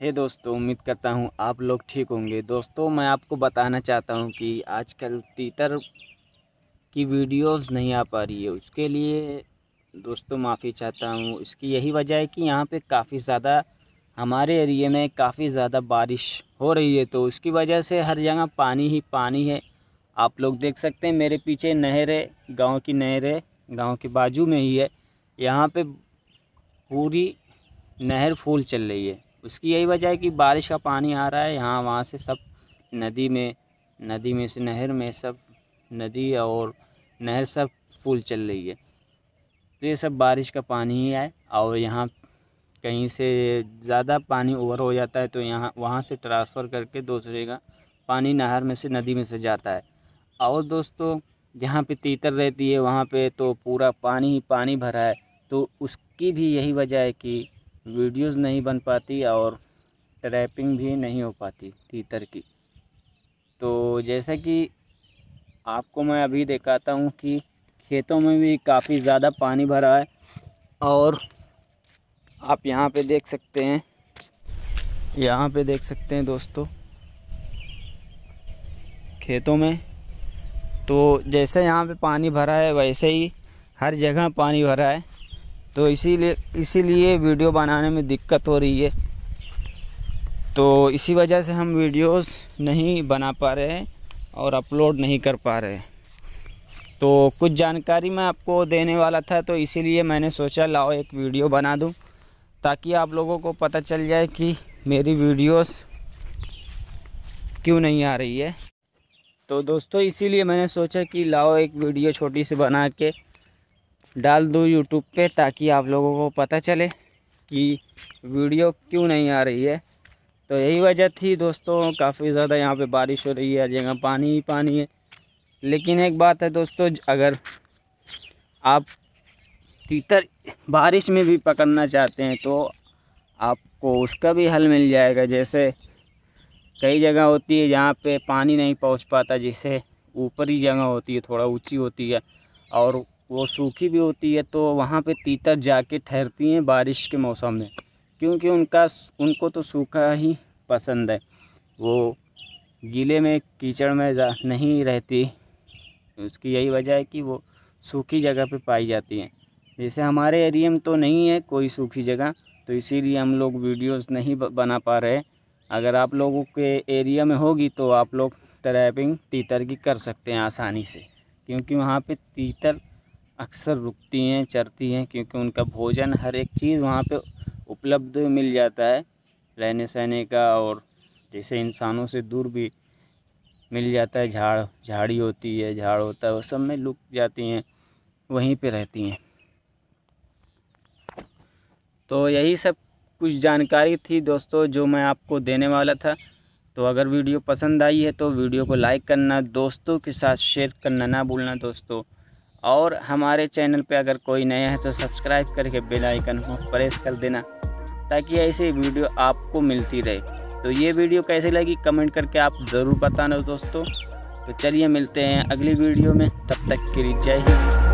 हे दोस्तों, उम्मीद करता हूँ आप लोग ठीक होंगे। दोस्तों, मैं आपको बताना चाहता हूँ कि आजकल तीतर की वीडियोस नहीं आ पा रही है। उसके लिए दोस्तों, माफ़ी चाहता हूँ। इसकी यही वजह है कि यहाँ पे काफ़ी ज़्यादा, हमारे एरिए में काफ़ी ज़्यादा बारिश हो रही है। तो उसकी वजह से हर जगह पानी ही पानी है। आप लोग देख सकते हैं, मेरे पीछे नहर है, गाँव की नहर है, गाँव के बाजू में ही है। यहाँ पर पूरी नहर फूल चल रही है। उसकी यही वजह है कि बारिश का पानी आ रहा है। यहाँ वहाँ से सब नदी में नदी में से, नहर में सब नदी और नहर सब फूल चल रही है। तो ये सब बारिश का पानी ही है और यहाँ कहीं से ज़्यादा पानी ओवर हो जाता है तो यहाँ, वहाँ से ट्रांसफ़र करके दूसरे का पानी नहर में से नदी में से जाता है। और दोस्तों, जहाँ पे तीतर रहती है, वहाँ पे तो पूरा पानी ही पानी भरा है। तो उसकी भी यही वजह है कि वीडियोस नहीं बन पाती और ट्रैपिंग भी नहीं हो पाती तीतर की। तो जैसा कि आपको मैं अभी दिखाता हूँ कि खेतों में भी काफ़ी ज़्यादा पानी भरा है और आप यहाँ पे देख सकते हैं, यहाँ पे देख सकते हैं दोस्तों, खेतों में। तो जैसे यहाँ पे पानी भरा है, वैसे ही हर जगह पानी भरा है। तो इसीलिए इसीलिए वीडियो बनाने में दिक्कत हो रही है। तो इसी वजह से हम वीडियोस नहीं बना पा रहे हैं और अपलोड नहीं कर पा रहे हैं। तो कुछ जानकारी मैं आपको देने वाला था तो इसीलिए मैंने सोचा लाओ एक वीडियो बना दूँ, ताकि आप लोगों को पता चल जाए कि मेरी वीडियोस क्यों नहीं आ रही है। तो दोस्तों, इसीलिए मैंने सोचा कि लाओ एक वीडियो छोटी सी बना के डाल दूँ यूट्यूब पे ताकि आप लोगों को पता चले कि वीडियो क्यों नहीं आ रही है। तो यही वजह थी दोस्तों, काफ़ी ज़्यादा यहाँ पे बारिश हो रही है, हर जगह पानी ही पानी है। लेकिन एक बात है दोस्तों, अगर आप तीतर बारिश में भी पकड़ना चाहते हैं तो आपको उसका भी हल मिल जाएगा। जैसे कई जगह होती है जहाँ पे पानी नहीं पहुँच पाता जिससे ऊपरी जगह होती है, थोड़ा ऊँची होती है, और वो सूखी भी होती है तो वहाँ पे तीतर जाके ठहरती हैं बारिश के मौसम में, क्योंकि उनका उनको तो सूखा ही पसंद है। वो गीले में, कीचड़ में नहीं रहती। उसकी यही वजह है कि वो सूखी जगह पे पाई जाती हैं। जैसे हमारे एरिया में तो नहीं है कोई सूखी जगह तो इसीलिए हम लोग वीडियोस नहीं बना पा रहे अगर आप लोगों के एरिया में होगी तो आप लोग ट्रैपिंग तीतर की कर सकते हैं आसानी से, क्योंकि वहाँ पे तीतर अक्सर रुकती हैं, चरती हैं क्योंकि उनका भोजन हर एक चीज़ वहाँ पे उपलब्ध मिल जाता है, रहने सहने का और जैसे इंसानों से दूर भी मिल जाता है, झाड़, झाड़ी होती है, झाड़ होता है, वो सब में लुक जाती हैं, वहीं पे रहती हैं। तो यही सब कुछ जानकारी थी दोस्तों जो मैं आपको देने वाला था। तो अगर वीडियो पसंद आई है तो वीडियो को लाइक करना, दोस्तों के साथ शेयर करना ना भूलना दोस्तों। और हमारे चैनल पे अगर कोई नया है तो सब्सक्राइब करके बेल आइकन को प्रेस कर देना, ताकि ऐसी वीडियो आपको मिलती रहे। तो ये वीडियो कैसी लगी कमेंट करके आप ज़रूर बताना दोस्तों। तो चलिए मिलते हैं अगली वीडियो में, तब तक के लिए जय हिंद।